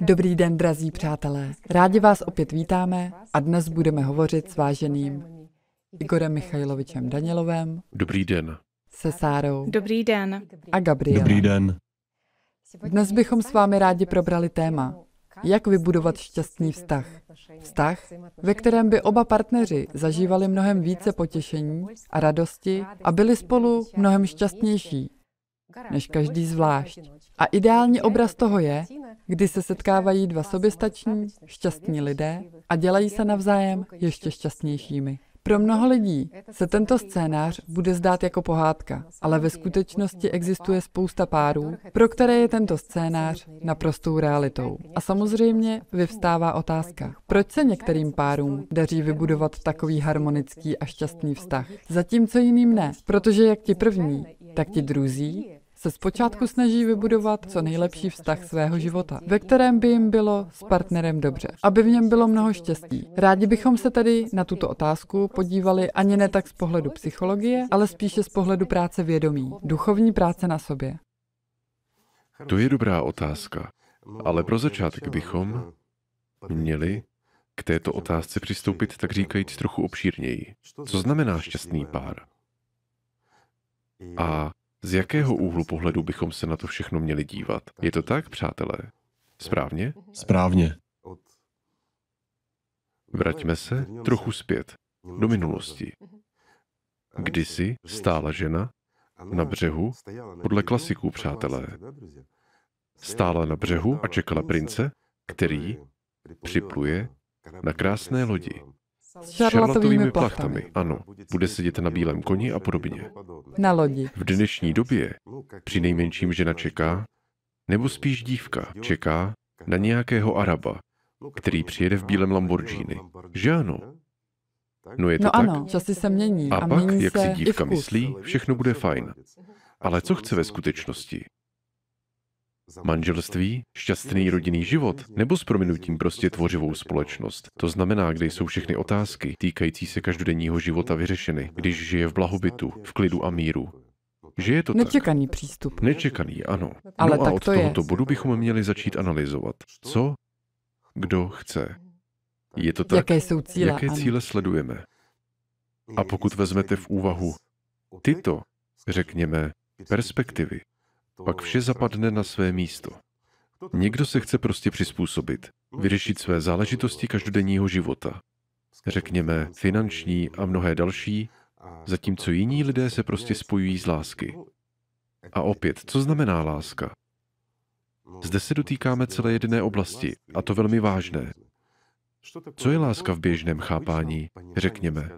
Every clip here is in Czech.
Dobrý den, drazí přátelé. Rádi vás opět vítáme a dnes budeme hovořit s váženým Igorem Michajlovičem Danělovem. Dobrý den. Se Sárou. Dobrý den. A Gabrielem. Dobrý den. Dnes bychom s vámi rádi probrali téma, jak vybudovat šťastný vztah. Vztah, ve kterém by oba partneři zažívali mnohem více potěšení a radosti a byli spolu mnohem šťastnější, než každý zvlášť. A ideální obraz toho je, kdy se setkávají dva soběstační, šťastní lidé a dělají se navzájem ještě šťastnějšími. Pro mnoho lidí se tento scénář bude zdát jako pohádka, ale ve skutečnosti existuje spousta párů, pro které je tento scénář naprostou realitou. A samozřejmě vyvstává otázka, proč se některým párům daří vybudovat takový harmonický a šťastný vztah, zatímco jiným ne, protože jak ti první, tak ti druzí se zpočátku snaží vybudovat co nejlepší vztah svého života, ve kterém by jim bylo s partnerem dobře, aby v něm bylo mnoho štěstí. Rádi bychom se tedy na tuto otázku podívali ani ne tak z pohledu psychologie, ale spíše z pohledu práce vědomí, duchovní práce na sobě. To je dobrá otázka, ale pro začátek bychom měli k této otázce přistoupit tak říkajíc trochu obšírněji. Co znamená šťastný pár? A z jakého úhlu pohledu bychom se na to všechno měli dívat? Je to tak, přátelé? Správně? Správně. Vraťme se trochu zpět, do minulosti. Kdysi stála žena na břehu, podle klasiků, přátelé. Stála na břehu a čekala prince, který připluje na krásné lodi. S šarlatovými plachtami. Ano, bude sedět na bílém koni a podobně. Na lodi. V dnešní době při nejmenším žena čeká, nebo spíš dívka čeká na nějakého Araba, který přijede v bílém Lamborghini. Že ano? No je to No tak? ano, časy se mění a, A pak, mění jak se si dívka myslí, všechno bude fajn. Ale co chce ve skutečnosti? Manželství, šťastný rodinný život, nebo s prominutím prostě tvořivou společnost. To znamená, kde jsou všechny otázky týkající se každodenního života vyřešeny, když žije v blahobytu, v klidu a míru. Že je to tak? Nečekaný přístup. Nečekaný, ano. Ale no a tak od to je. tohoto bodu bychom měli začít analyzovat. Co kdo chce. Je to tak? Jaké jsou cíle? Jaké ano. cíle sledujeme? A pokud vezmete v úvahu tyto, řekněme, perspektivy, pak vše zapadne na své místo. Někdo se chce prostě přizpůsobit, vyřešit své záležitosti každodenního života, řekněme finanční a mnohé další, zatímco jiní lidé se prostě spojují z lásky. A opět, co znamená láska? Zde se dotýkáme celé jedné oblasti, a to velmi vážné. Co je láska v běžném chápání, řekněme,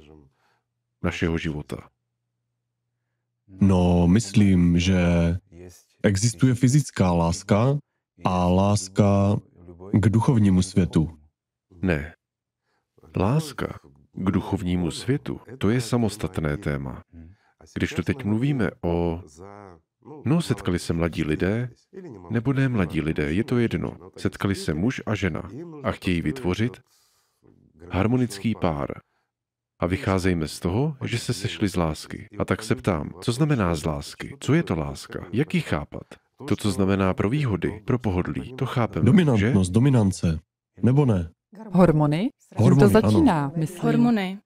našeho života? No, myslím, že existuje fyzická láska a láska k duchovnímu světu. Ne. Láska k duchovnímu světu, to je samostatné téma. Když to teď mluvíme o... No, setkali se mladí lidé, nebo ne mladí lidé, je to jedno. Setkali se muž a žena a chtějí vytvořit harmonický pár. A vycházejme z toho, že se sešli z lásky. A tak se ptám, co znamená z lásky? Co je to láska? Jak ji chápat? To, co znamená pro výhody, pro pohodlí, to chápeme, že? Dominantnost, dominance. Nebo ne? Hormony? Tím to Hormony, začíná, myslím. Hormony.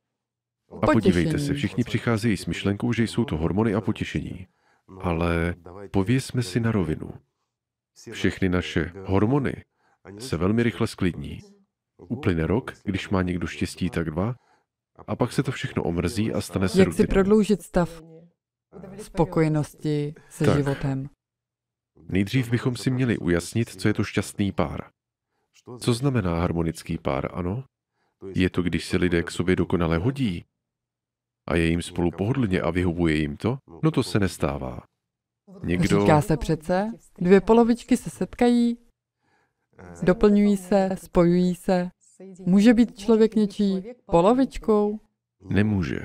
A podívejte se, všichni přicházejí s myšlenkou, že jsou to hormony a potěšení. Ale pověsme si na rovinu. Všechny naše hormony se velmi rychle sklidní. Uplyne rok, když má někdo štěstí, tak dva, a pak se to všechno omrzí a stane se Jak si prodloužit stav spokojenosti se Tak. životem? Nejdřív bychom si měli ujasnit, co je to šťastný pár. Co znamená harmonický pár, ano? Je to, když se lidé k sobě dokonale hodí a je jim spolu pohodlně a vyhovuje jim to? No to se nestává. Někdo... Říká se přece, dvě polovičky se setkají, doplňují se, spojují se. Může být člověk něčí polovičkou? Nemůže.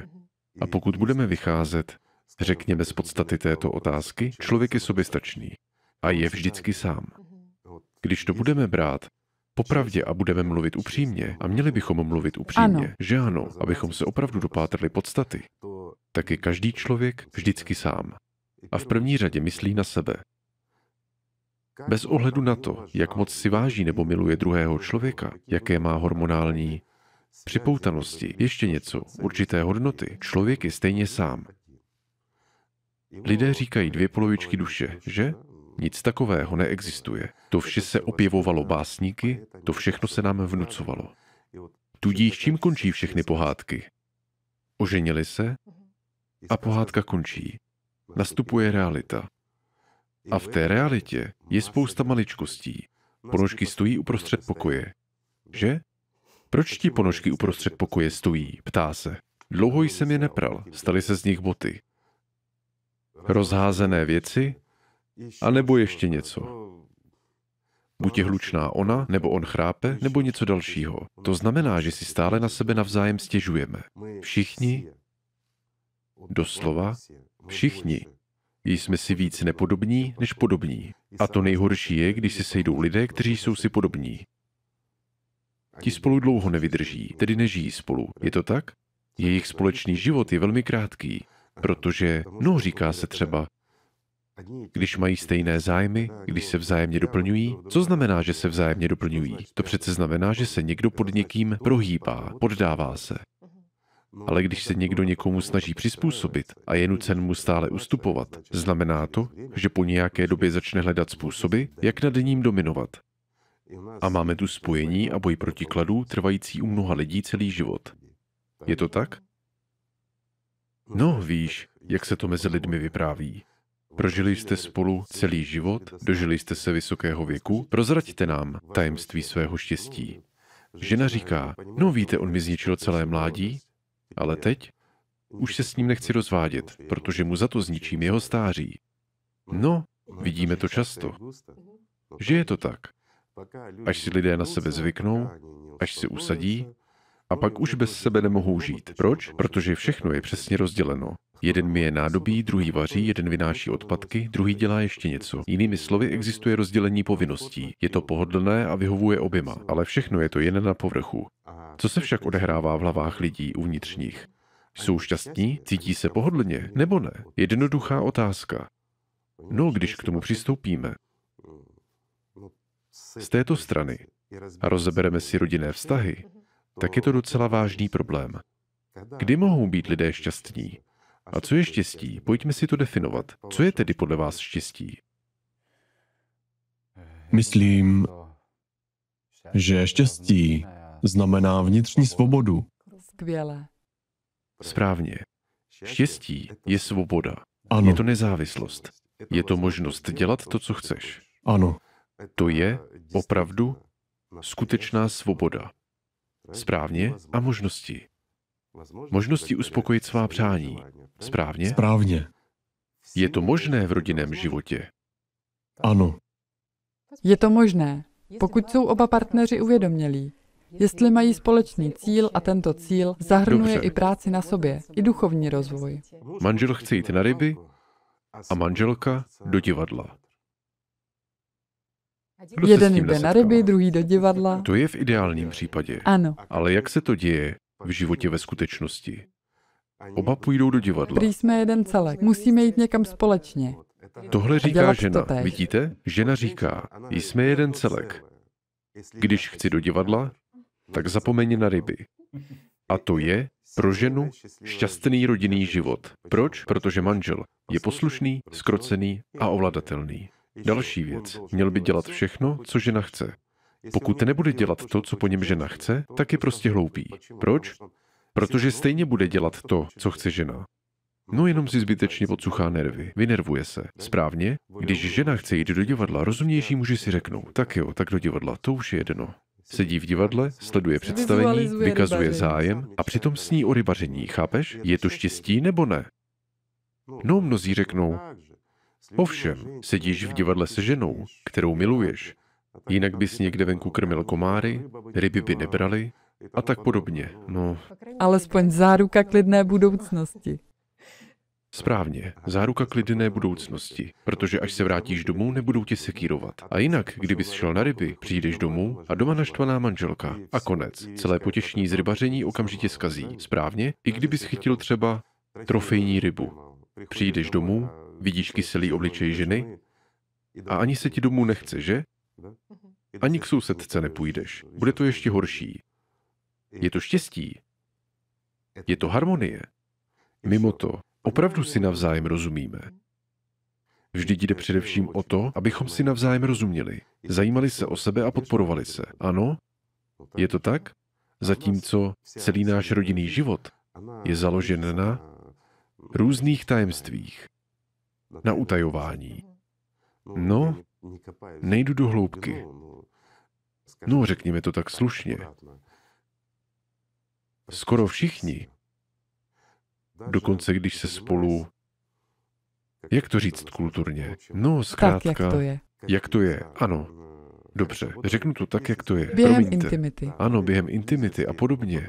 A pokud budeme vycházet, řekněme z podstaty této otázky, člověk je soběstačný a je vždycky sám. Když to budeme brát popravdě a budeme mluvit upřímně, a měli bychom mluvit upřímně, Ano. že ano, abychom se opravdu dopátrali podstaty, tak je každý člověk vždycky sám. A v první řadě myslí na sebe. Bez ohledu na to, jak moc si váží nebo miluje druhého člověka, jaké má hormonální připoutanosti, ještě něco, určité hodnoty, člověk je stejně sám. Lidé říkají dvě polovičky duše, že? Nic takového neexistuje. To vše se opěvovalo básníky, to všechno se nám vnucovalo. Tudíž čím končí všechny pohádky? Oženili se a pohádka končí. Nastupuje realita. A v té realitě je spousta maličkostí. Ponožky stojí uprostřed pokoje. Že? Proč ti ponožky uprostřed pokoje stojí? Ptá se. Dlouho jsem je nepral, staly se z nich boty. Rozházené věci? A nebo ještě něco? Buď je hlučná ona, nebo on chrápe, nebo něco dalšího. To znamená, že si stále na sebe navzájem stěžujeme. Všichni, doslova, všichni, jsme si víc nepodobní než podobní. A to nejhorší je, když se sejdou lidé, kteří jsou si podobní. Ti spolu dlouho nevydrží, tedy nežijí spolu. Je to tak? Jejich společný život je velmi krátký, protože, no říká se třeba, když mají stejné zájmy, když se vzájemně doplňují, co znamená, že se vzájemně doplňují? To přece znamená, že se někdo pod někým prohýbá, poddává se. Ale když se někdo někomu snaží přizpůsobit a je nucen mu stále ustupovat, znamená to, že po nějaké době začne hledat způsoby, jak nad ním dominovat. A máme tu spojení a boj protikladů trvající u mnoha lidí celý život. Je to tak? No, víš, jak se to mezi lidmi vypráví. Prožili jste spolu celý život, dožili jste se vysokého věku, prozraďte nám tajemství svého štěstí. Žena říká, no víte, on mi zničil celé mládí, ale teď už se s ním nechci rozvádět, protože mu za to zničím jeho stáří. No, vidíme to často. Že je to tak. Až si lidé na sebe zvyknou, až se usadí, a pak už bez sebe nemohou žít. Proč? Protože všechno je přesně rozděleno. Jeden mi je nádobí, druhý vaří, jeden vynáší odpadky, druhý dělá ještě něco. Jinými slovy, existuje rozdělení povinností. Je to pohodlné a vyhovuje oběma, ale všechno je to jen na povrchu. Co se však odehrává v hlavách lidí uvnitřních? Jsou šťastní? Cítí se pohodlně? Nebo ne? Jednoduchá otázka. No, když k tomu přistoupíme. Z této strany a rozebereme si rodinné vztahy, tak je to docela vážný problém. Kdy mohou být lidé šťastní? A co je štěstí? Pojďme si to definovat. Co je tedy podle vás štěstí? Myslím, že štěstí znamená vnitřní svobodu. Skvěle. Správně. Štěstí je svoboda. Ano. Je to nezávislost. Je to možnost dělat to, co chceš. Ano, To je opravdu skutečná svoboda. Správně a možnosti. Možnosti uspokojit svá přání. Správně? správně. Je to možné v rodinném životě. Ano, Je to možné, pokud jsou oba partneři uvědomělí. Jestli mají společný cíl a tento cíl zahrnuje Dobře. i práci na sobě, i duchovní rozvoj. Manžel chce jít na ryby a manželka do divadla. Kdo Jeden jde na ryby, druhý do divadla. To je v ideálním případě. Ano, Ale jak se to děje v životě ve skutečnosti? Oba půjdou do divadla. prý jsme jeden celek. Musíme jít někam společně. Tohle říká žena. totéž. Vidíte? Žena říká, jsme jeden celek. Když chci do divadla, tak zapomeň na ryby. A to je pro ženu šťastný rodinný život. Proč? Protože manžel je poslušný, skrocený a ovladatelný. Další věc. Měl by dělat všechno, co žena chce. Pokud nebude dělat to, co po něm žena chce, tak je prostě hloupý. Proč? Protože stejně bude dělat to, co chce žena. No jenom si zbytečně podsuchá nervy, vynervuje se. Správně? Když žena chce jít do divadla, rozumnější muži si řeknou, tak jo, tak do divadla, to už je jedno. Sedí v divadle, sleduje představení, vykazuje zájem a přitom sní o rybaření, chápeš? Je to štěstí nebo ne? No, mnozí řeknou, ovšem, sedíš v divadle se ženou, kterou miluješ, jinak bys někde venku krmil komáry, ryby by nebrali a tak podobně. No, Alespoň záruka klidné budoucnosti. Správně, záruka klidné budoucnosti, protože až se vrátíš domů, nebudou tě sekírovat. A jinak, kdybys šel na ryby, přijdeš domů a doma naštvaná manželka. A konec. Celé potěšení z rybaření okamžitě skazí. Správně? I kdybys chytil třeba trofejní rybu. Přijdeš domů, vidíš kyselý obličej ženy A ani se ti domů nechce, že? Ani k sousedce nepůjdeš. Bude to ještě horší. Je to štěstí. Je to harmonie. Mimo to, opravdu si navzájem rozumíme. Vždyť jde především o to, abychom si navzájem rozuměli, zajímali se o sebe a podporovali se. Ano? Je to tak? Zatímco celý náš rodinný život je založen na různých tajemstvích, na utajování. No, nejdu do hloubky. No, řekněme to tak slušně. Skoro všichni, dokonce když se spolu, jak to říct kulturně, no zkrátka, Tak, jak to je. jak to je, ano, dobře, řeknu to tak, jak to je, Během promiňte. intimity. Ano, během intimity a podobně.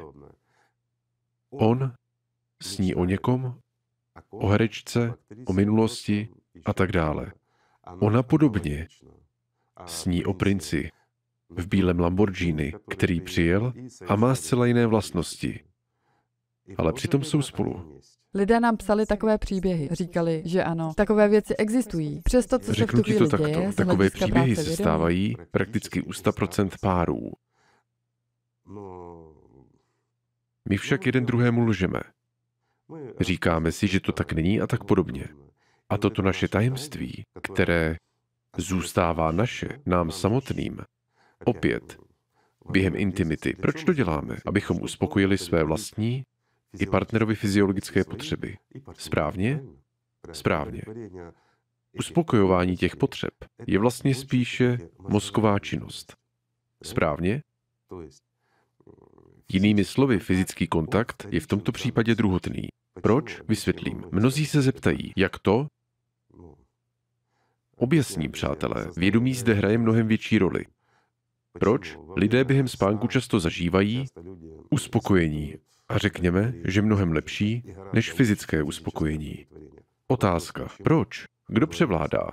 On sní o někom, o herečce, o minulosti a tak dále. Ona podobně sní o princi v bílém Lamborghini, který přijel a má zcela jiné vlastnosti. Ale přitom jsou spolu. Lidé nám psali takové příběhy. Říkali, že ano, takové věci existují. Přesto, co se v Řeknu tu ti to děje, takto. z Takové příběhy se vědomí, stávají prakticky u 100% párů. My však jeden druhému lžeme. Říkáme si, že to tak není a tak podobně. A toto naše tajemství, které zůstává naše, nám samotným, opět, během intimity, proč to děláme? Abychom uspokojili své vlastní i partnerovi fyziologické potřeby. Správně? Správně. Uspokojování těch potřeb je vlastně spíše mozková činnost. Správně? Jinými slovy, fyzický kontakt je v tomto případě druhotný. Proč? Vysvětlím. Mnozí se zeptají, jak to? Objasním, přátelé. Vědomí zde hraje mnohem větší roli. Proč? Lidé během spánku často zažívají uspokojení a řekněme, že mnohem lepší než fyzické uspokojení. Otázka. Proč? Kdo převládá?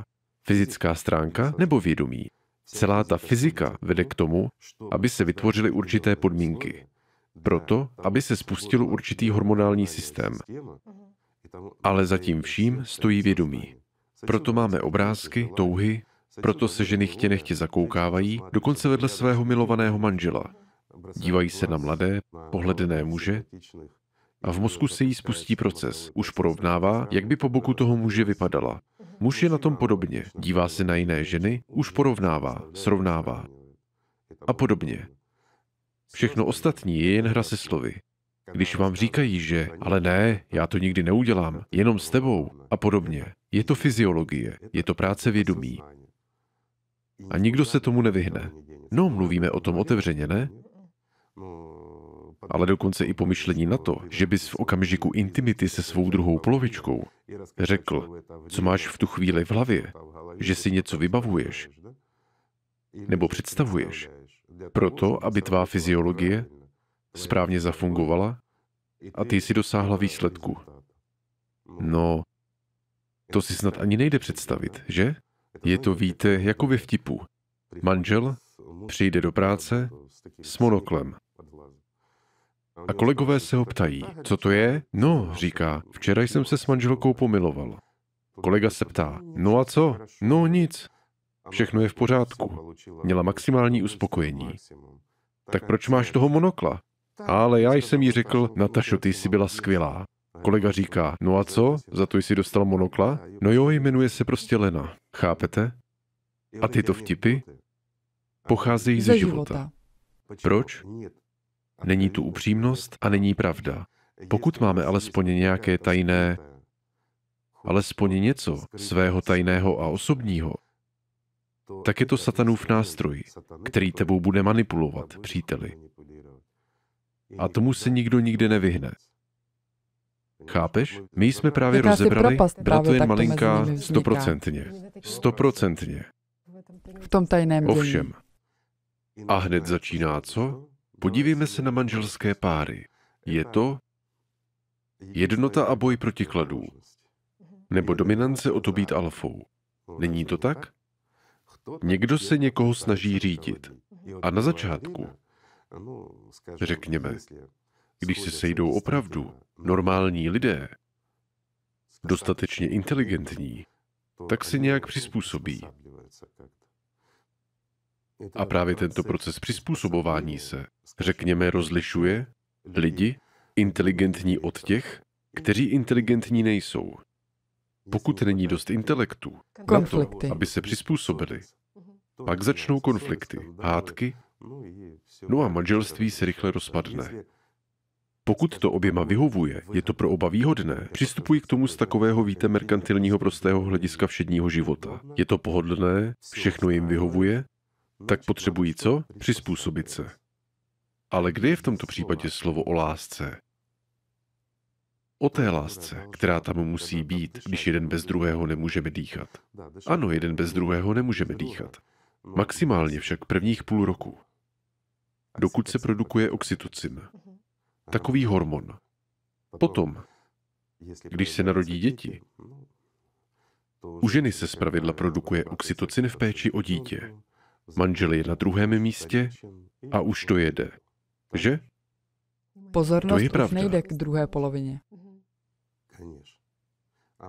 Fyzická stránka nebo vědomí? Celá ta fyzika vede k tomu, aby se vytvořily určité podmínky. Proto, aby se spustil určitý hormonální systém. Ale zatím vším stojí vědomí. Proto máme obrázky, touhy, proto se ženy chtě nechtě zakoukávají, dokonce vedle svého milovaného manžela. Dívají se na mladé, pohledené muže a v mozku se jí spustí proces. Už porovnává, jak by po boku toho muže vypadala. Muž je na tom podobně. Dívá se na jiné ženy, už porovnává, srovnává. A podobně. Všechno ostatní je jen hra se slovy. Když vám říkají, že ale ne, já to nikdy neudělám, jenom s tebou a podobně. Je to fyziologie, je to práce vědomí. A nikdo se tomu nevyhne. No, mluvíme o tom otevřeně, ne? Ale dokonce i pomyšlení na to, že bys v okamžiku intimity se svou druhou polovičkou řekl, co máš v tu chvíli v hlavě, že si něco vybavuješ nebo představuješ, proto, aby tvá fyziologie správně zafungovala a ty si dosáhla výsledku. No, to si snad ani nejde představit, že? Je to, víte, jako ve vtipu. Manžel přijde do práce s monoklem. A kolegové se ho ptají, co to je? No, říká, včera jsem se s manželkou pomiloval. Kolega se ptá, no a co? No nic. Všechno je v pořádku. Měla maximální uspokojení. Tak proč máš toho monokla? Ale já jsem jí řekl, Natašo, ty jsi byla skvělá. Kolega říká, no a co, za to jsi dostal monokla? No jo, jmenuje se prostě Lena. Chápete? A tyto vtipy pocházejí ze života. Proč? Není tu upřímnost a není pravda. Pokud máme alespoň nějaké tajné, alespoň něco svého tajného a osobního, tak je to satanův nástroj, který tebou bude manipulovat, příteli. A tomu se nikdo nikdy nevyhne. Chápeš? My jsme právě Jakási rozebrali, propast byla to jen malinká, stoprocentně. Stoprocentně. v tom tajném dění. Ovšem. A hned začíná co? Podívejme se na manželské páry. Je to jednota a boj protikladů. Nebo dominance o to být alfou. Není to tak? Někdo se někoho snaží řídit. A na začátku, řekněme, když se sejdou opravdu normální lidé, dostatečně inteligentní, tak se nějak přizpůsobí. A právě tento proces přizpůsobování se, řekněme, rozlišuje lidi inteligentní od těch, kteří inteligentní nejsou. Pokud není dost intelektu Konflikty. na to, aby se přizpůsobili, pak začnou konflikty, hádky, no a manželství se rychle rozpadne. Pokud to oběma vyhovuje, je to pro oba výhodné, přistupují k tomu z takového víte merkantilního prostého hlediska všedního života. Je to pohodlné, všechno jim vyhovuje, tak potřebují co? Přizpůsobit se. Ale kde je v tomto případě slovo o lásce? O té lásce, která tam musí být, když jeden bez druhého nemůžeme dýchat. Ano, jeden bez druhého nemůžeme dýchat. Maximálně však prvních půl roku. Dokud se produkuje oxytocin, takový hormon. Potom, když se narodí děti, u ženy se zpravidla produkuje oxytocin v péči o dítě. Manžel je na druhém místě a už to jede. Že? Pozornost To je už pravda. nejde k druhé polovině.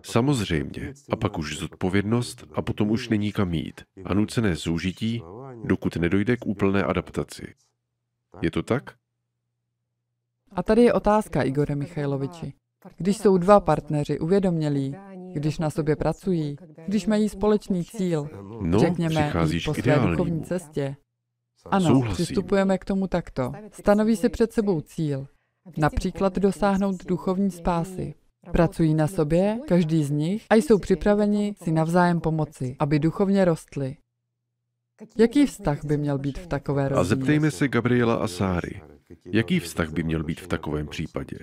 Samozřejmě. A pak už zodpovědnost a potom už není kam jít. A nucené soužití, dokud nedojde k úplné adaptaci. Je to tak? A tady je otázka, Igore Michajloviči. Když jsou dva partneři uvědomělí, když na sobě pracují, když mají společný cíl, No, řekněme, jít po své duchovní cestě. Ano, Souhlasím. přistupujeme k tomu takto. Stanoví si před sebou cíl, například dosáhnout duchovní spásy. Pracují na sobě, každý z nich, a jsou připraveni si navzájem pomoci, aby duchovně rostli. Jaký vztah by měl být v takové A rodině? zeptejme se Gabriela a Sáry. Jaký vztah by měl být v takovém případě?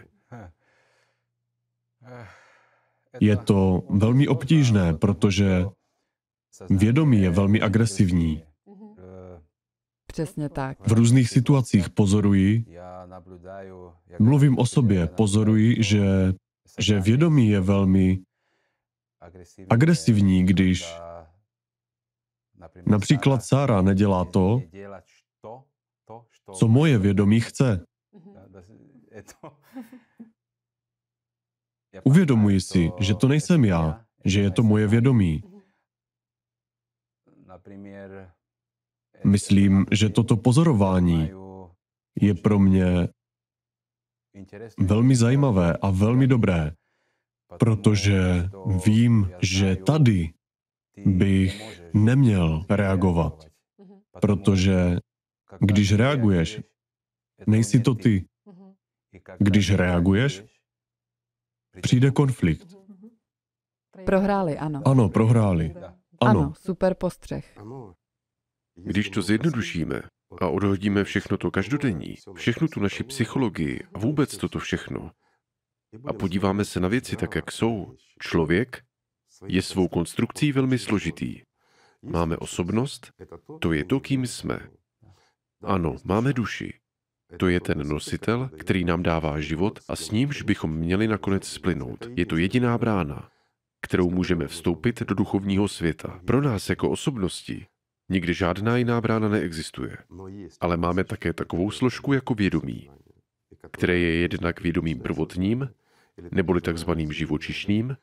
Je to velmi obtížné, protože vědomí je velmi agresivní. Přesně tak. V různých situacích pozoruji, mluvím o sobě, pozoruji, že, že vědomí je velmi agresivní, když například Sára nedělá to, co moje vědomí chce. Uvědomuji si, že to nejsem já, že je to moje vědomí. Myslím, že toto pozorování je pro mě velmi zajímavé a velmi dobré, protože vím, že tady bych neměl reagovat, protože když reaguješ, nejsi to ty. Když reaguješ, přijde konflikt. Prohráli, ano. Ano, prohráli. Ano, Ano, super postřeh. Když to zjednodušíme a odhodíme všechno to každodenní, všechnu tu naši psychologii a vůbec toto všechno, a podíváme se na věci tak, jak jsou, člověk je svou konstrukcí velmi složitý. Máme osobnost, to je to, kým jsme. Ano, máme duši. To je ten nositel, který nám dává život a s nímž bychom měli nakonec splynout. Je to jediná brána, kterou můžeme vstoupit do duchovního světa. Pro nás jako osobnosti nikdy žádná jiná brána neexistuje. Ale máme také takovou složku jako vědomí, které je jednak vědomím prvotním, neboli takzvaným živočišným,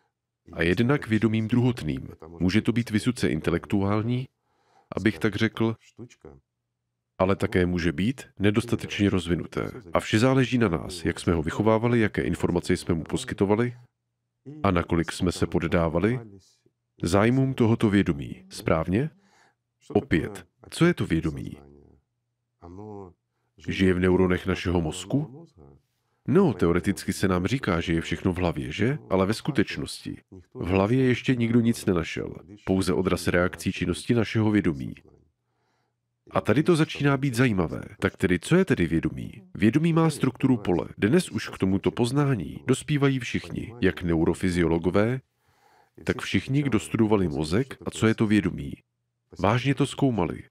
a jednak vědomím druhotným. Může to být vysoce intelektuální, abych tak řekl, ale také může být nedostatečně rozvinuté. A vše záleží na nás, jak jsme ho vychovávali, jaké informace jsme mu poskytovali a nakolik jsme se poddávali zájmům tohoto vědomí. Správně? Opět, co je to vědomí? Žije v neuronech našeho mozku? No, teoreticky se nám říká, že je všechno v hlavě, že? Ale ve skutečnosti. V hlavě ještě nikdo nic nenašel. Pouze odraz reakcí činnosti našeho vědomí. A tady to začíná být zajímavé. Tak tedy, co je tedy vědomí? Vědomí má strukturu pole. Dnes už k tomuto poznání dospívají všichni, jak neurofyziologové, tak všichni, kdo studovali mozek a co je to vědomí. Vážně to zkoumali.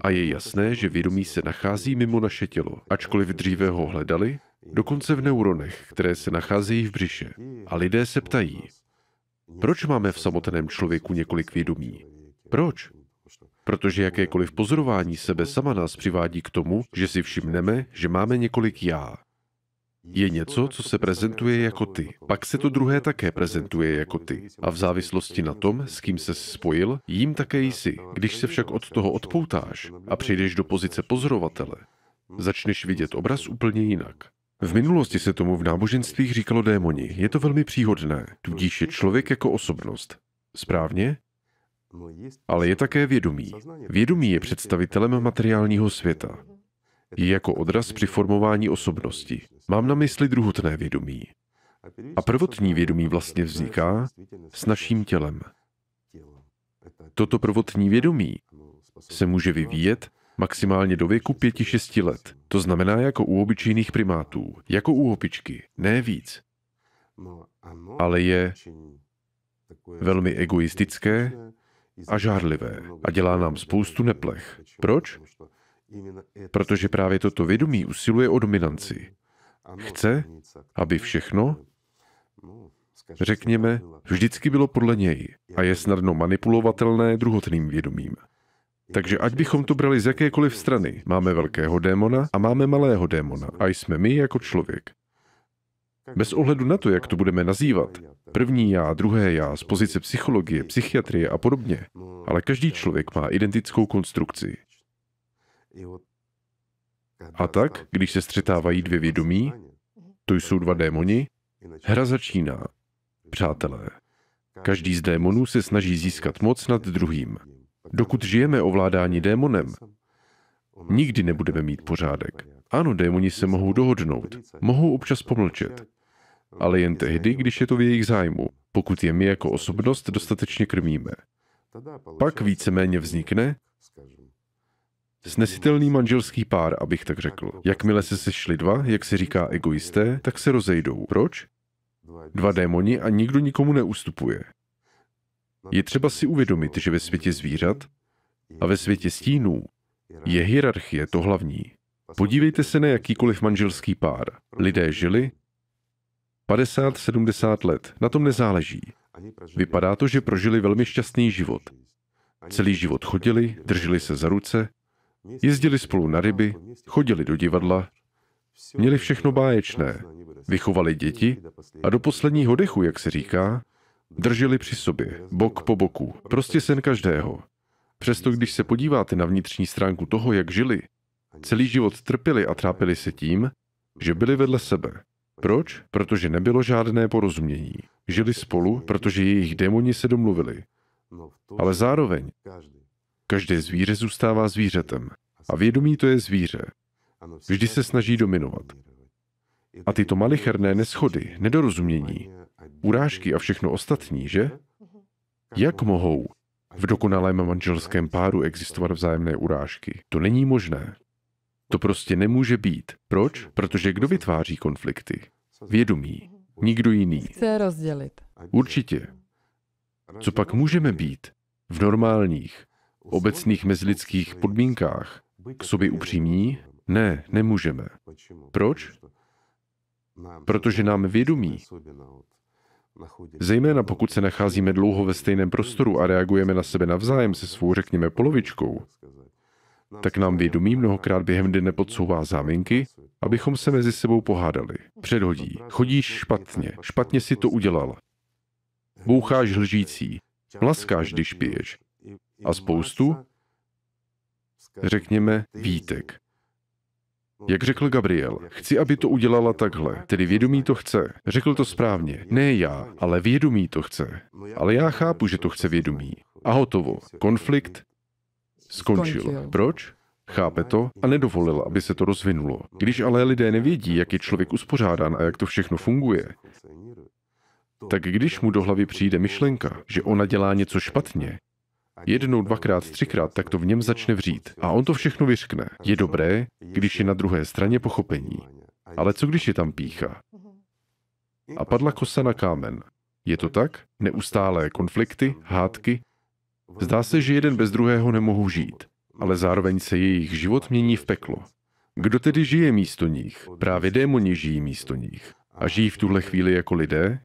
A je jasné, že vědomí se nachází mimo naše tělo, ačkoliv dříve ho hledali, dokonce v neuronech, které se nacházejí v břiše. A lidé se ptají, proč máme v samotném člověku několik vědomí? Proč? Protože jakékoliv pozorování sebe sama nás přivádí k tomu, že si všimneme, že máme několik já. Je něco, co se prezentuje jako ty. Pak se to druhé také prezentuje jako ty. A v závislosti na tom, s kým se spojil, jím také jsi. Když se však od toho odpoutáš a přejdeš do pozice pozorovatele, začneš vidět obraz úplně jinak. V minulosti se tomu v náboženstvích říkalo démoni. Je to velmi příhodné, tudíž je člověk jako osobnost. Správně? Ale je také vědomí. Vědomí je představitelem materiálního světa. Je jako odraz při formování osobnosti. Mám na mysli druhotné vědomí. A prvotní vědomí vlastně vzniká s naším tělem. Toto prvotní vědomí se může vyvíjet maximálně do věku 5-6 let. To znamená jako u obyčejných primátů, jako u opičky, ne víc. Ale je velmi egoistické a žárlivé a dělá nám spoustu neplech. Proč? Protože právě toto vědomí usiluje o dominanci. Chce, aby všechno, řekněme, vždycky bylo podle něj a je snadno manipulovatelné druhotným vědomím. Takže ať bychom to brali z jakékoliv strany, máme velkého démona a máme malého démona a jsme my jako člověk. Bez ohledu na to, jak to budeme nazývat, první já, druhé já, z pozice psychologie, psychiatrie a podobně, ale každý člověk má identickou konstrukci. A tak, když se střetávají dvě vědomí, to jsou dva démoni, hra začíná. Přátelé, každý z démonů se snaží získat moc nad druhým. Dokud žijeme ovládání démonem, nikdy nebudeme mít pořádek. Ano, démoni se mohou dohodnout, mohou občas pomlčet, ale jen tehdy, když je to v jejich zájmu, pokud je my jako osobnost dostatečně krmíme. Pak víceméně vznikne snesitelný manželský pár, abych tak řekl. Jakmile se sešli dva, jak se říká egoisté, tak se rozejdou. Proč? Dva démoni a nikdo nikomu neustupuje. Je třeba si uvědomit, že ve světě zvířat a ve světě stínů je hierarchie to hlavní. Podívejte se na jakýkoliv manželský pár. Lidé žili 50-70 let, na tom nezáleží. Vypadá to, že prožili velmi šťastný život. Celý život chodili, drželi se za ruce, jezdili spolu na ryby, chodili do divadla, měli všechno báječné, vychovali děti a do posledního dechu, jak se říká, drželi při sobě, bok po boku, prostě sen každého. Přesto když se podíváte na vnitřní stránku toho, jak žili, celý život trpěli a trápili se tím, že byli vedle sebe. Proč? Protože nebylo žádné porozumění. Žili spolu, protože jejich démoni se domluvili. Ale zároveň každé zvíře zůstává zvířetem. A vědomí to je zvíře. Vždy se snaží dominovat. A tyto malicherné neschody, nedorozumění, urážky a všechno ostatní, že? Jak mohou v dokonalém manželském páru existovat vzájemné urážky? To není možné. To prostě nemůže být. Proč? Protože kdo vytváří konflikty? Vědomí. Nikdo jiný. Chce rozdělit. Určitě. Co pak můžeme být v normálních, obecných mezilidských podmínkách? K sobě upřímní? Ne, nemůžeme. Proč? Protože nám vědomí, zejména pokud se nacházíme dlouho ve stejném prostoru a reagujeme na sebe navzájem se svou, řekněme, polovičkou, tak nám vědomí mnohokrát během dne podsouvá záminky, abychom se mezi sebou pohádali. Předhodí. Chodíš špatně. Špatně si to udělal. Boucháš lžící. Laskáš, když piješ. A spoustu, řekněme, výtek. Jak řekl Gabriel, chci, aby to udělala takhle, tedy vědomí to chce. Řekl to správně. Ne já, ale vědomí to chce. Ale já chápu, že to chce vědomí. A hotovo. Konflikt skončil. Proč? Chápe to a nedovolil, aby se to rozvinulo. Když ale lidé nevědí, jak je člověk uspořádán a jak to všechno funguje, tak když mu do hlavy přijde myšlenka, že ona dělá něco špatně, jednou, dvakrát, třikrát, tak to v něm začne vřít. A on to všechno vyřkne. Je dobré, když je na druhé straně pochopení. Ale co když je tam pícha? A padla kosa na kámen. Je to tak? Neustálé konflikty, hádky, Zdá se, že jeden bez druhého nemohou žít, ale zároveň se jejich život mění v peklo. Kdo tedy žije místo nich? Právě démoni žijí místo nich. A žijí v tuhle chvíli jako lidé?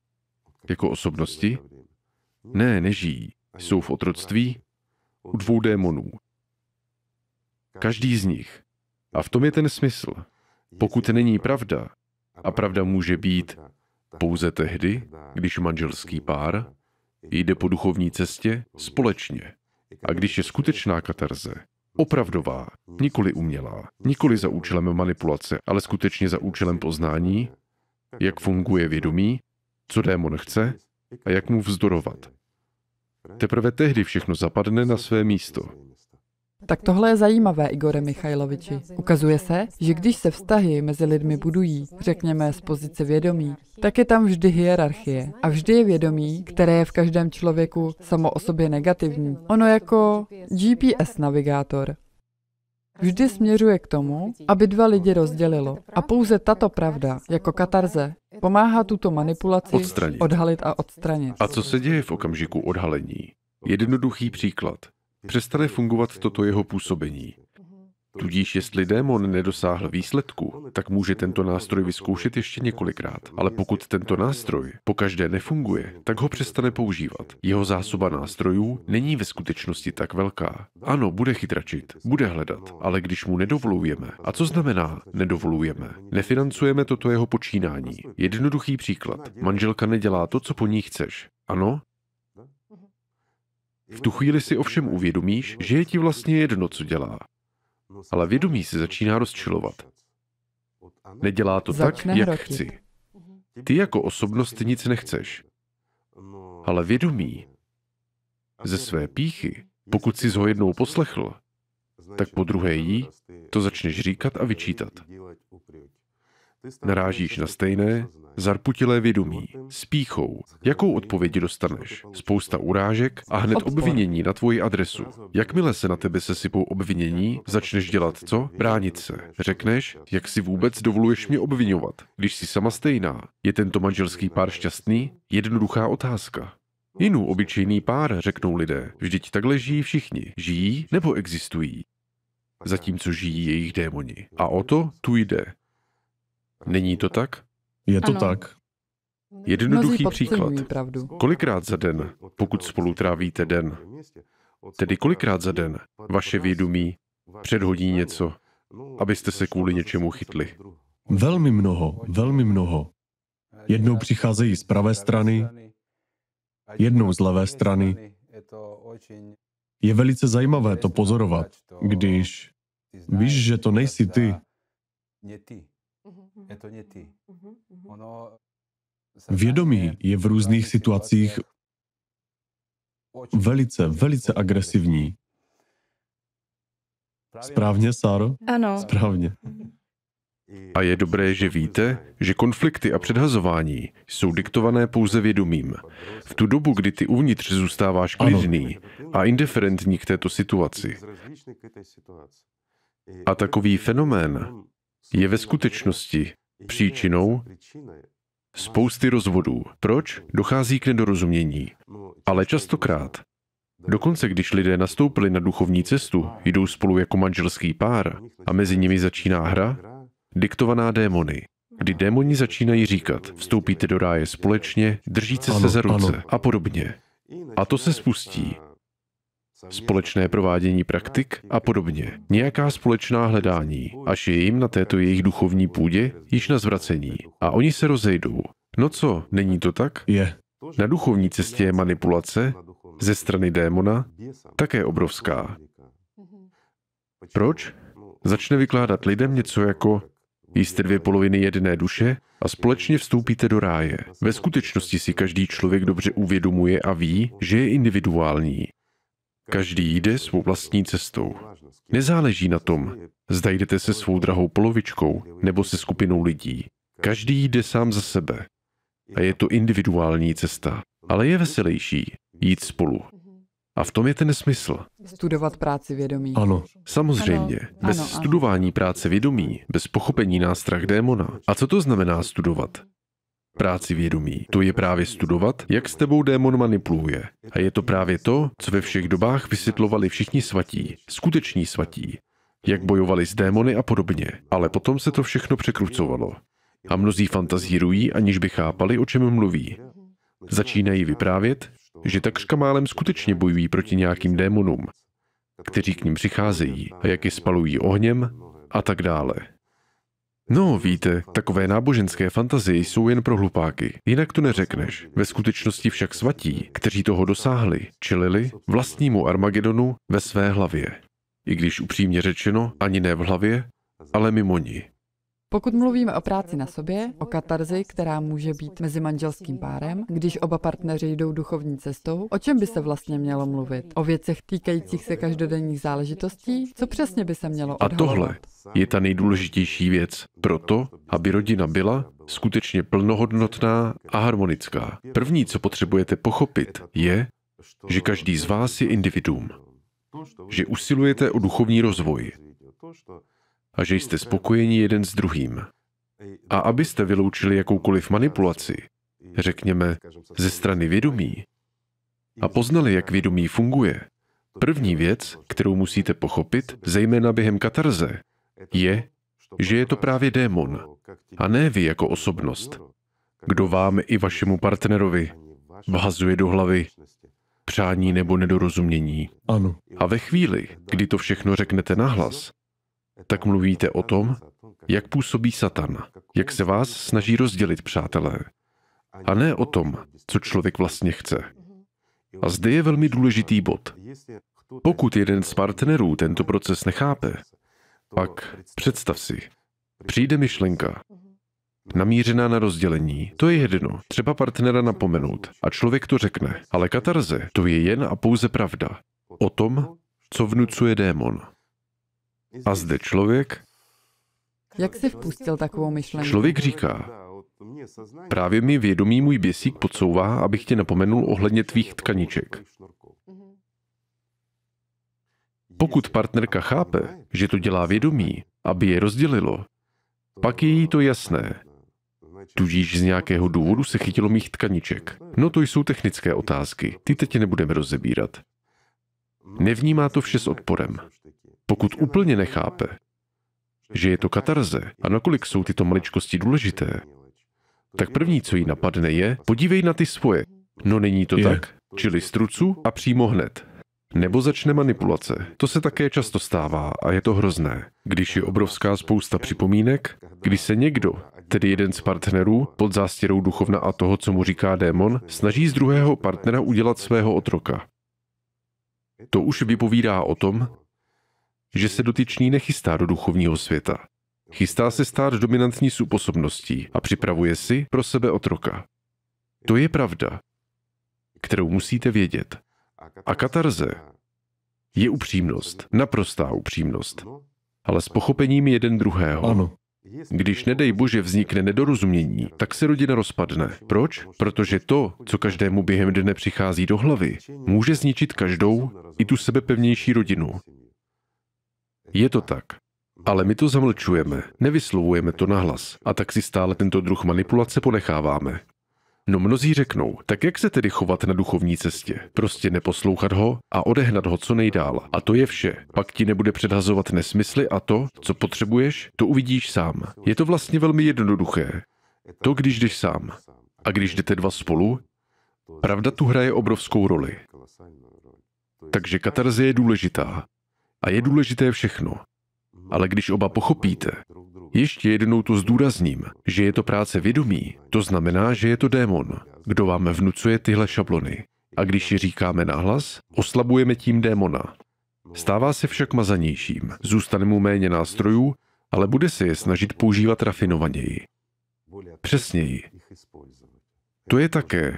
Jako osobnosti? Ne, nežijí. Jsou v otroctví u dvou démonů. Každý z nich. A v tom je ten smysl. Pokud není pravda, A pravda může být pouze tehdy, když manželský pár jde po duchovní cestě společně. A když je skutečná katarze, opravdová, nikoli umělá, nikoli za účelem manipulace, ale skutečně za účelem poznání, jak funguje vědomí, co démon chce a jak mu vzdorovat. Teprve tehdy všechno zapadne na své místo. Tak tohle je zajímavé, Igore Michajloviči. Ukazuje se, že když se vztahy mezi lidmi budují, řekněme z pozice vědomí, tak je tam vždy hierarchie. A vždy je vědomí, které je v každém člověku samo o sobě negativní. Ono jako GPS navigátor. Vždy směřuje k tomu, aby dva lidi rozdělilo. A pouze tato pravda, jako katarze, pomáhá tuto manipulaci Odstranit. odhalit a odstranit. A co se děje v okamžiku odhalení? Jednoduchý příklad. Přestane fungovat toto jeho působení. Tudíž jestli démon nedosáhl výsledku, tak může tento nástroj vyzkoušet ještě několikrát. Ale pokud tento nástroj po každé nefunguje, tak ho přestane používat. Jeho zásoba nástrojů není ve skutečnosti tak velká. Ano, bude chytračit, bude hledat, ale když mu nedovolujeme, a co znamená nedovolujeme? Nefinancujeme toto jeho počínání. Jednoduchý příklad. Manželka nedělá to, co po ní chceš. Ano? V tu chvíli si ovšem uvědomíš, že je ti vlastně jedno, co dělá. Ale vědomí se začíná rozčilovat. Nedělá to tak, jak hrotit. chci. Ty jako osobnost nic nechceš. Ale vědomí ze své píchy, pokud si ho jednou poslechl, tak po druhé jí to začneš říkat a vyčítat. Narážíš na stejné, zarputilé vědomí, s píchou. Jakou odpověď dostaneš? Spousta urážek a hned obvinění na tvoji adresu. Jakmile se na tebe sesypou obvinění, začneš dělat co? Bránit se. Řekneš, jak si vůbec dovoluješ mě obvinovat, když jsi sama stejná. Je tento manželský pár šťastný? Jednoduchá otázka. Jinou obyčejný pár, řeknou lidé. Vždyť takhle žijí všichni. Žijí nebo existují? Zatímco žijí jejich démoni. A o to tu jde. Není to tak? Je to Ano. tak. Jednoduchý příklad. pravdu. Kolikrát za den, pokud spolu trávíte den, tedy kolikrát za den vaše vědomí předhodí něco, abyste se kvůli něčemu chytli. Velmi mnoho, velmi mnoho. Jednou přicházejí z pravé strany, jednou z levé strany. Je velice zajímavé to pozorovat, když víš, že to nejsi ty. Vědomí je v různých situacích velice, velice agresivní. Správně, Sáro? Ano. Správně. A je dobré, že víte, že konflikty a předhazování jsou diktované pouze vědomím. V tu dobu, kdy ty uvnitř zůstáváš Ano. klidný a indiferentní k této situaci. A takový fenomén je ve skutečnosti příčinou spousty rozvodů. Proč? Dochází k nedorozumění. Ale častokrát, dokonce když lidé nastoupili na duchovní cestu, jdou spolu jako manželský pár a mezi nimi začíná hra, diktovaná démony, kdy démoni začínají říkat, vstoupíte do ráje společně, držíte se Ano, za ruce ano. a podobně. A to se spustí. Společné provádění praktik a podobně. Nějaká společná hledání, až je jim na této jejich duchovní půdě již na zvracení. A oni se rozejdou. No co, není to tak? Je. Na duchovní cestě je manipulace ze strany démona také obrovská. Proč? Začne vykládat lidem něco jako jste dvě poloviny jedné duše a společně vstoupíte do ráje. Ve skutečnosti si každý člověk dobře uvědomuje a ví, že je individuální. Každý jde svou vlastní cestou. Nezáleží na tom, zda jdete se svou drahou polovičkou nebo se skupinou lidí. Každý jde sám za sebe. A je to individuální cesta. Ale je veselější jít spolu. A v tom je ten smysl. Studovat práci vědomí. Ano. Samozřejmě, Ano, bez ano, ano. studování práce vědomí, bez pochopení nástrah démona. A co to znamená studovat? Práci vědomí. To je právě studovat, jak s tebou démon manipuluje. A je to právě to, co ve všech dobách vysvětlovali všichni svatí, skuteční svatí. Jak bojovali s démony a podobně. Ale potom se to všechno překrucovalo. A mnozí fantazírují, aniž by chápali, o čem mluví. Začínají vyprávět, že takřka málem skutečně bojují proti nějakým démonům, kteří k ním přicházejí a jak je spalují ohněm a tak dále. No, víte, takové náboženské fantazie jsou jen pro hlupáky. Jinak to neřekneš. Ve skutečnosti však svatí, kteří toho dosáhli, čelili vlastnímu Armagedonu ve své hlavě. I když upřímně řečeno, ani ne v hlavě, ale mimo ní. Pokud mluvíme o práci na sobě, o katarzi, která může být mezi manželským párem, když oba partneři jdou duchovní cestou, o čem by se vlastně mělo mluvit? O věcech týkajících se každodenních záležitostí? Co přesně by se mělo A odhalovat? tohle je ta nejdůležitější věc proto, aby rodina byla skutečně plnohodnotná a harmonická. První, co potřebujete pochopit, je, že každý z vás je individuum, že usilujete o duchovní rozvoj a že jste spokojeni jeden s druhým. A abyste vyloučili jakoukoliv manipulaci, řekněme, ze strany vědomí, a poznali, jak vědomí funguje, první věc, kterou musíte pochopit, zejména během katarze, je, že je to právě démon, a ne vy jako osobnost, kdo vám i vašemu partnerovi vhazuje do hlavy přání nebo nedorozumění. Ano. A ve chvíli, kdy to všechno řeknete nahlas, tak mluvíte o tom, jak působí Satan, jak se vás snaží rozdělit, přátelé, a ne o tom, co člověk vlastně chce. A zde je velmi důležitý bod. Pokud jeden z partnerů tento proces nechápe, pak představ si, přijde myšlenka, namířená na rozdělení. To je jedno, třeba partnera napomenout a člověk to řekne, ale katarze to je jen a pouze pravda o tom, co vnucuje démon. A zde člověk, Jak jsi vpustil takovou myšlenku? člověk říká, právě mi vědomí můj běsík podsouvá, abych tě napomenul ohledně tvých tkaniček. Pokud partnerka chápe, že to dělá vědomí, aby je rozdělilo, pak je jí to jasné. Tudíž z nějakého důvodu se chytilo mých tkaniček. No to jsou technické otázky, ty teď nebudeme rozebírat. Nevnímá to vše s odporem. Pokud úplně nechápe, že je to katarze a nakolik jsou tyto maličkosti důležité, tak první, co jí napadne, je, podívej na ty svoje. No není to Je. tak. Čili strucu a přímo hned. Nebo začne manipulace. To se také často stává a je to hrozné. Když je obrovská spousta připomínek, když se někdo, tedy jeden z partnerů, pod zástěrou duchovna a toho, co mu říká démon, snaží z druhého partnera udělat svého otroka. To už vypovídá o tom, že se dotyčný nechystá do duchovního světa. Chystá se stát dominantní suposobností a připravuje si pro sebe otroka. To je pravda, kterou musíte vědět. A katarze je upřímnost, naprostá upřímnost, ale s pochopením jeden druhého. Ano. Když nedej bože vznikne nedorozumění, tak se rodina rozpadne. Proč? Protože to, co každému během dne přichází do hlavy, může zničit každou, i tu sebepevnější rodinu. Je to tak. Ale my to zamlčujeme, nevyslovujeme to nahlas a tak si stále tento druh manipulace ponecháváme. No mnozí řeknou, tak jak se tedy chovat na duchovní cestě? Prostě neposlouchat ho a odehnat ho co nejdál. A to je vše. Pak ti nebude předhazovat nesmysly a to, co potřebuješ, to uvidíš sám. Je to vlastně velmi jednoduché. To, když jdeš sám. A když jdete dva spolu, pravda tu hraje obrovskou roli. Takže katarze je důležitá. A je důležité všechno. Ale když oba pochopíte, ještě jednou to zdůrazním, že je to práce vědomí, to znamená, že je to démon, kdo vám vnucuje tyhle šablony. A když je říkáme nahlas, oslabujeme tím démona. Stává se však mazanějším, zůstane mu méně nástrojů, ale bude se je snažit používat rafinovaněji. Přesněji. To je také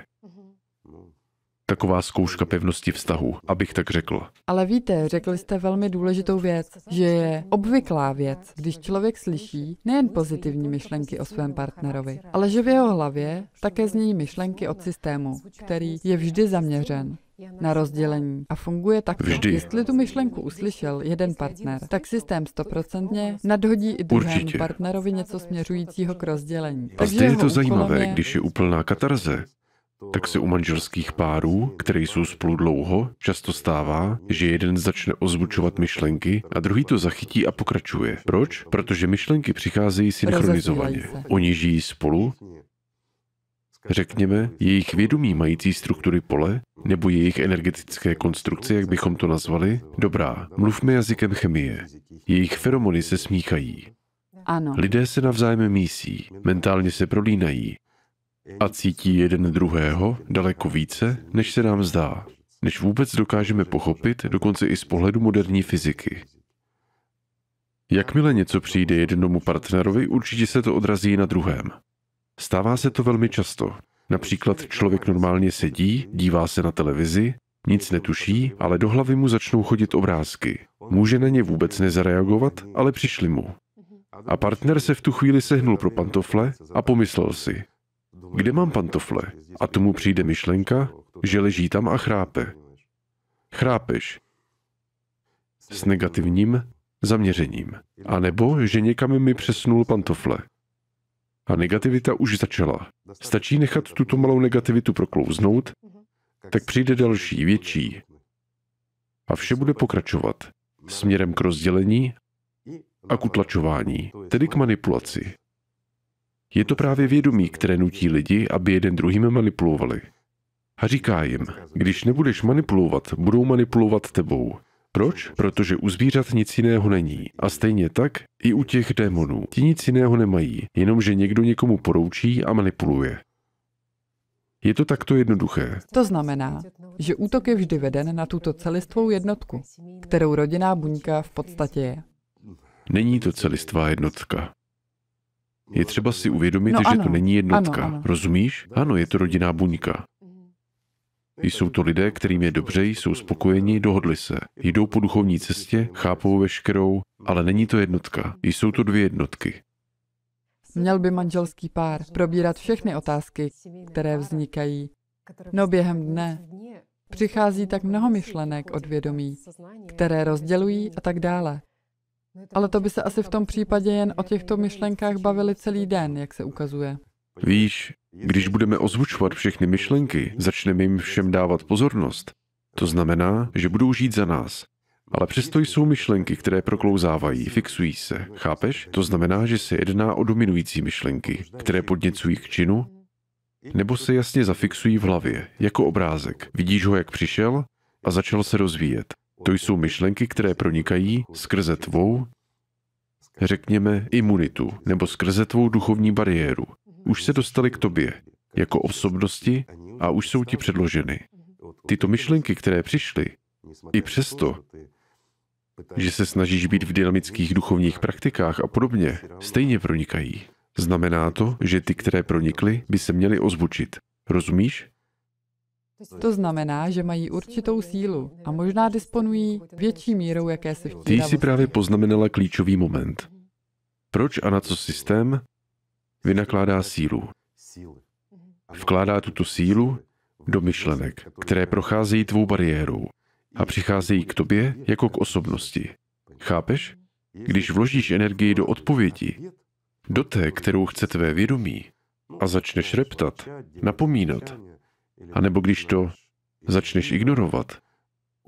taková zkouška pevnosti vztahu, abych tak řekl. Ale víte, řekli jste velmi důležitou věc, že je obvyklá věc, když člověk slyší nejen pozitivní myšlenky o svém partnerovi, ale že v jeho hlavě také znějí myšlenky od systému, který je vždy zaměřen na rozdělení a funguje tak. Vždy. Jestli tu myšlenku uslyšel jeden partner, tak systém stoprocentně nadhodí i druhému Určitě. partnerovi něco směřujícího k rozdělení. A zde je to zajímavé, je- když je úplná katarze, tak se u manželských párů, které jsou spolu dlouho, často stává, že jeden začne ozvučovat myšlenky a druhý to zachytí a pokračuje. Proč? Protože myšlenky přicházejí synchronizovaně. Oni žijí spolu, řekněme, jejich vědomí mající struktury pole, nebo jejich energetické konstrukce, jak bychom to nazvali. Dobrá, mluvme jazykem chemie. Jejich feromony se smíchají. Ano. Lidé se navzájem mísí, mentálně se prolínají a cítí jeden druhého daleko více, než se nám zdá, než vůbec dokážeme pochopit, dokonce i z pohledu moderní fyziky. Jakmile něco přijde jednomu partnerovi, určitě se to odrazí na druhém. Stává se to velmi často. Například člověk normálně sedí, dívá se na televizi, nic netuší, ale do hlavy mu začnou chodit obrázky. Může na ně vůbec nezareagovat, ale přišli mu. A partner se v tu chvíli sehnul pro pantofle a pomyslel si, kde mám pantofle? A tomu přijde myšlenka, že leží tam a chrápe. Chrápeš. S negativním zaměřením. A nebo, že někam mi přesunul pantofle. A negativita už začala. Stačí nechat tuto malou negativitu proklouznout, tak přijde další, větší. A vše bude pokračovat směrem k rozdělení a k utlačování, tedy k manipulaci. Je to právě vědomí, které nutí lidi, aby jeden druhým manipulovali. A říká jim, když nebudeš manipulovat, budou manipulovat tebou. Proč? Protože u zvířat nic jiného není. A stejně tak i u těch démonů. Ti nic jiného nemají, jenomže někdo někomu poroučí a manipuluje. Je to takto jednoduché. To znamená, že útok je vždy veden na tuto celistvou jednotku, kterou rodinná buňka v podstatě je. Není to celistvá jednotka. Je třeba si uvědomit, No že ano, to není jednotka. ano, ano. Rozumíš? Ano, je to rodinná buňka. Jsou to lidé, kterým je dobře, jsou spokojeni, dohodli se. Jdou po duchovní cestě, chápou veškerou, ale není to jednotka. Jsou to dvě jednotky. Měl by manželský pár probírat všechny otázky, které vznikají. No během dne přichází tak mnoho myšlenek od vědomí, které rozdělují a tak dále. Ale to by se asi v tom případě jen o těchto myšlenkách bavili celý den, jak se ukazuje. Víš, když budeme ozvučovat všechny myšlenky, začneme jim všem dávat pozornost. To znamená, že budou žít za nás. Ale přesto jsou myšlenky, které proklouzávají, fixují se. Chápeš? To znamená, že se jedná o dominující myšlenky, které podněcují k činu, nebo se jasně zafixují v hlavě, jako obrázek. Vidíš ho, jak přišel a začal se rozvíjet. To jsou myšlenky, které pronikají skrze tvou, řekněme, imunitu, nebo skrze tvou duchovní bariéru. Už se dostali k tobě, jako osobnosti, a už jsou ti předloženy. Tyto myšlenky, které přišly, i přesto, že se snažíš být v dynamických duchovních praktikách a podobně, stejně pronikají. Znamená to, že ty, které pronikly, by se měly ozvučit. Rozumíš? To znamená, že mají určitou sílu a možná disponují větší mírou jakési Ty jsi právě poznamenala klíčový moment. Proč a na co systém vynakládá sílu? Vkládá tuto sílu do myšlenek, které procházejí tvou bariérou a přicházejí k tobě jako k osobnosti. Chápeš? Když vložíš energii do odpovědi, do té, kterou chce tvé vědomí, a začneš reptat, napomínat, anebo když to začneš ignorovat,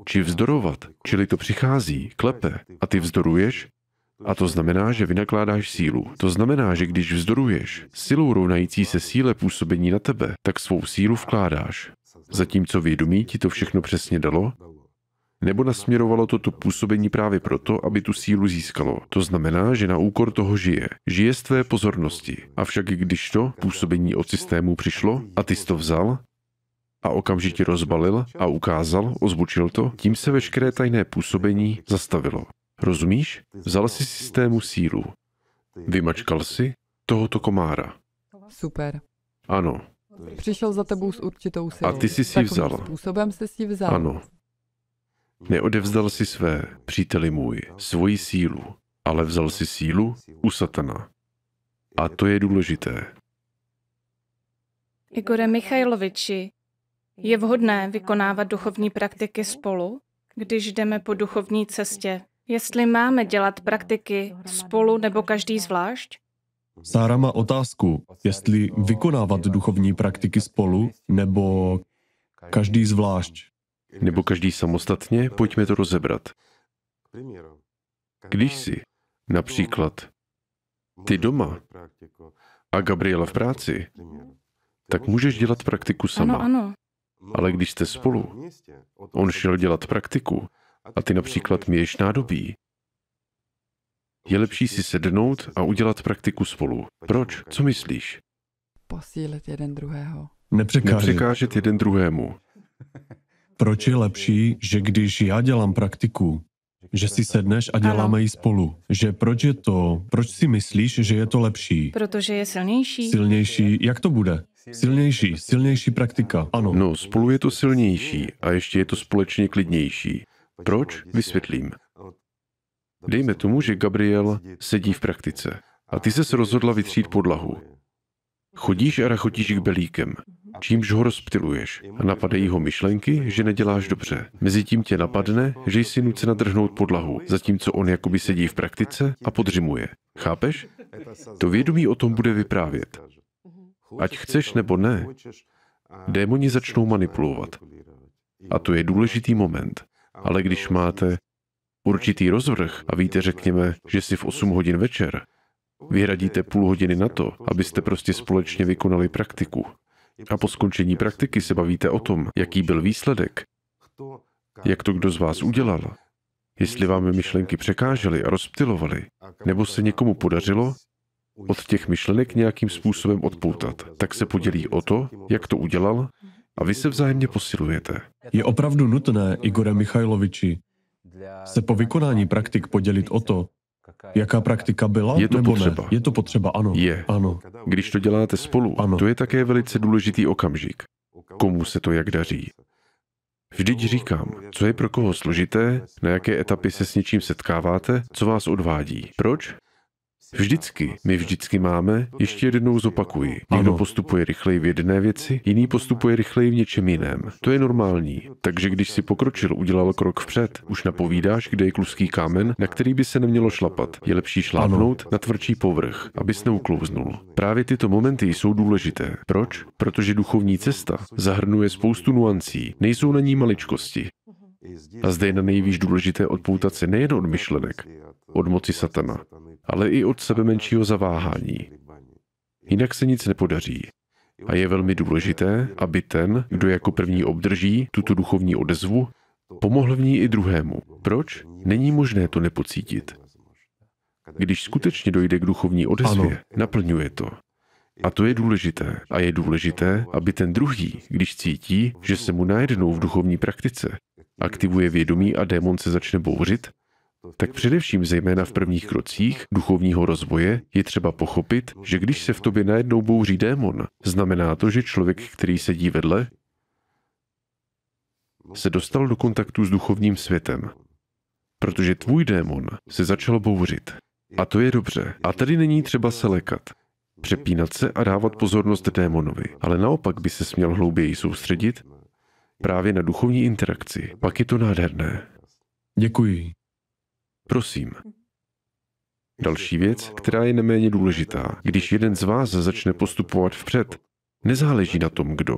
či vzdorovat, čili to přichází, klepe, a ty vzdoruješ, a to znamená, že vynakládáš sílu. To znamená, že když vzdoruješ silou rovnající se síle působení na tebe, tak svou sílu vkládáš. Zatímco vědomí ti to všechno přesně dalo, nebo nasměrovalo toto působení právě proto, aby tu sílu získalo. To znamená, že na úkor toho žije. Žije z tvé pozornosti. Avšak když to působení od systému přišlo a ty jsi to vzal a okamžitě rozbalil a ukázal, ozvučil to, tím se veškeré tajné působení zastavilo. Rozumíš? Vzal si systému sílu. Vymačkal si tohoto komára. Super. Ano, Přišel za tebou s určitou silou. ty jsi si Takovým vzala. způsobem jsi si vzal. ano. Neodevzdal si své, příteli můj, svoji sílu, ale vzal si sílu u satana. A to je důležité. Igore Michajloviči, je vhodné vykonávat duchovní praktiky spolu, když jdeme po duchovní cestě? Jestli máme dělat praktiky spolu nebo každý zvlášť? Sára má otázku, jestli vykonávat duchovní praktiky spolu nebo každý zvlášť. Nebo každý samostatně, pojďme to rozebrat. Když si například ty doma a Gabriela v práci, tak můžeš dělat praktiku sama. Ano, ano. Ale když jste spolu, on šel dělat praktiku a ty například měješ nádobí, Je lepší si sednout a udělat praktiku spolu. Proč? Co myslíš? Posílit jeden druhého. Nepřekážet. Nepřekážet jeden druhému. Proč je lepší, že když já dělám praktiku, že si sedneš a děláme ji spolu? Že proč je to, proč si myslíš, že je to lepší? Protože je silnější. Silnější, jak to bude? Silnější, silnější praktika, ano. No, spolu je to silnější a ještě je to společně klidnější. Proč? Vysvětlím. Dejme tomu, že Gabriel sedí v praktice a ty se rozhodla vytřít podlahu. Chodíš a rachotíš k belíkem, čímž ho rozptiluješ a napadají ho myšlenky, že neděláš dobře. Mezitím tě napadne, že jsi nucena drhnout podlahu, zatímco on jakoby sedí v praktice a podřimuje. Chápeš? To vědomí o tom bude vyprávět. Ať chceš nebo ne, démoni začnou manipulovat. A to je důležitý moment. Ale když máte určitý rozvrh a víte, řekněme, že si v 8 hodin večer, vyhradíte půl hodiny na to, abyste prostě společně vykonali praktiku. A po skončení praktiky se bavíte o tom, jaký byl výsledek, jak to kdo z vás udělal, jestli vám myšlenky překážely a rozptilovaly, nebo se někomu podařilo od těch myšlenek nějakým způsobem odpoutat, tak se podělí o to, jak to udělal a vy se vzájemně posilujete. Je opravdu nutné, Igore Michajloviči, se po vykonání praktik podělit o to, jaká praktika byla, Je to nebo potřeba. ne? Je to potřeba, ano. Je. Ano. Když to děláte spolu, Ano. to je také velice důležitý okamžik. Komu se to jak daří. Vždyť říkám, co je pro koho složité, na jaké etapy se s něčím setkáváte, co vás odvádí. Proč? Vždycky, my vždycky máme, ještě jednou zopakuji. Někdo Ano. postupuje rychleji v jedné věci, jiný postupuje rychleji v něčem jiném. To je normální. Takže když si pokročil, udělal krok vpřed, už napovídáš, kde je kluský kámen, na který by se nemělo šlapat. Je lepší šlápnout na tvrdší povrch, abys neuklouznul. Právě tyto momenty jsou důležité. Proč? Protože duchovní cesta zahrnuje spoustu nuancí, nejsou na ní maličkosti. A zde je na nejvíc důležité odpoutat se nejen od myšlenek, od moci satana, ale i od sebe menšího zaváhání. Jinak se nic nepodaří. A je velmi důležité, aby ten, kdo jako první obdrží tuto duchovní odezvu, pomohl v ní i druhému. Proč? Není možné to nepocítit. Když skutečně dojde k duchovní odezvě, Ano. naplňuje to. A to je důležité. A je důležité, aby ten druhý, když cítí, že se mu najednou v duchovní praktice aktivuje vědomí a démon se začne bouřit, tak především zejména v prvních krocích duchovního rozvoje je třeba pochopit, že když se v tobě najednou bouří démon, znamená to, že člověk, který sedí vedle, se dostal do kontaktu s duchovním světem. Protože tvůj démon se začal bouřit. A to je dobře. A tady není třeba se lekat. Přepínat se a dávat pozornost démonovi. Ale naopak by se směl hlouběji soustředit právě na duchovní interakci. Pak je to nádherné. Děkuji. Prosím. Další věc, která je neméně důležitá. Když jeden z vás začne postupovat vpřed, nezáleží na tom, kdo.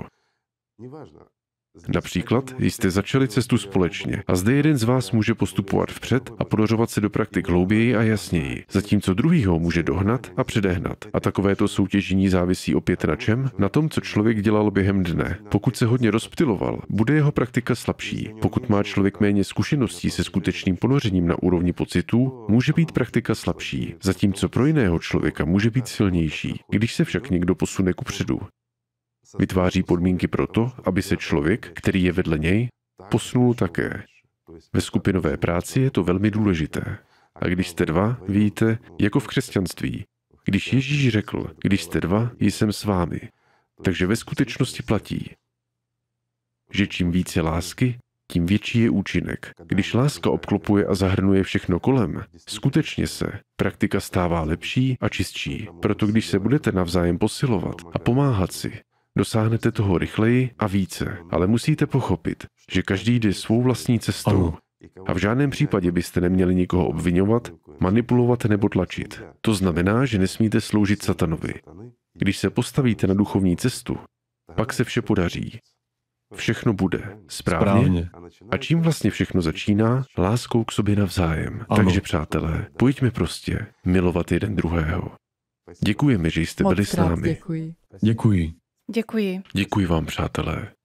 Například jste začali cestu společně a zde jeden z vás může postupovat vpřed a podařovat se do praktik hlouběji a jasněji, zatímco druhý ho může dohnat a předehnat. A takovéto soutěžení závisí opět na čem? Na tom, co člověk dělal během dne. Pokud se hodně rozptiloval, bude jeho praktika slabší. Pokud má člověk méně zkušeností se skutečným ponořením na úrovni pocitů, může být praktika slabší, zatímco pro jiného člověka může být silnější. Když se však někdo posune kupředu, Vytváří podmínky pro to, aby se člověk, který je vedle něj, posunul také. Ve skupinové práci je to velmi důležité. A když jste dva, víte, jako v křesťanství. Když Ježíš řekl, když jste dva, jsem s vámi. Takže ve skutečnosti platí, že čím více lásky, tím větší je účinek. Když láska obklopuje a zahrnuje všechno kolem, skutečně se praktika stává lepší a čistší. Proto když se budete navzájem posilovat a pomáhat si, dosáhnete toho rychleji a více. Ale musíte pochopit, že každý jde svou vlastní cestou. Ano. A v žádném případě byste neměli nikoho obvinovat, manipulovat nebo tlačit. To znamená, že nesmíte sloužit satanovi. Když se postavíte na duchovní cestu, pak se vše podaří. Všechno bude správně. Správně. A čím vlastně všechno začíná? Láskou k sobě navzájem. Ano. Takže přátelé, pojďme prostě milovat jeden druhého. Děkujeme, že jste byli Moc s krát námi. děkuji. Děkuji. Děkuji. Děkuji vám, přátelé.